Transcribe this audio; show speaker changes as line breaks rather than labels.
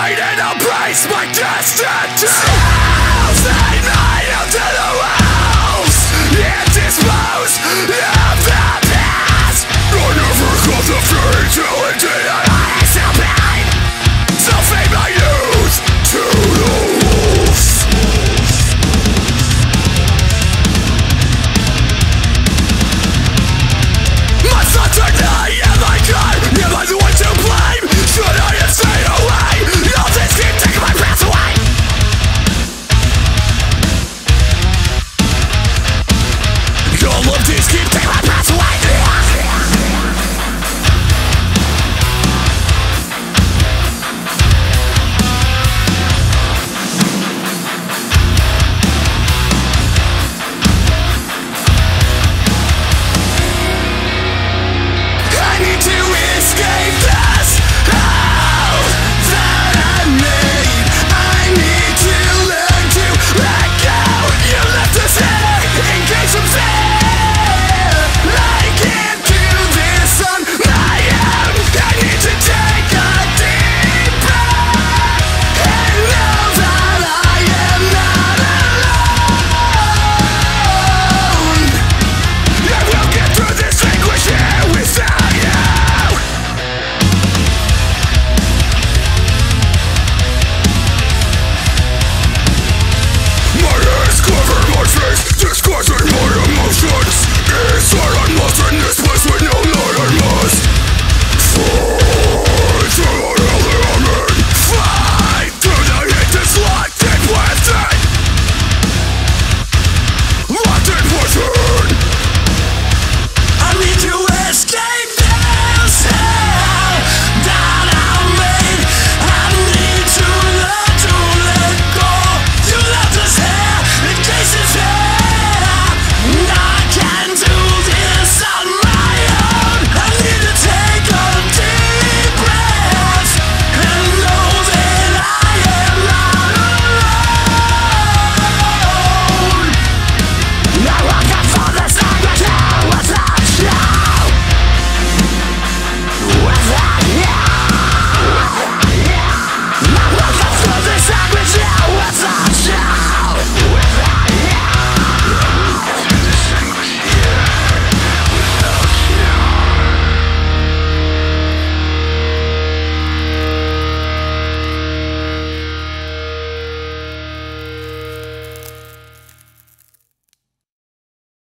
Join and embrace my destiny Thousand night into the Inside I'm lost in this place with no light I must Fight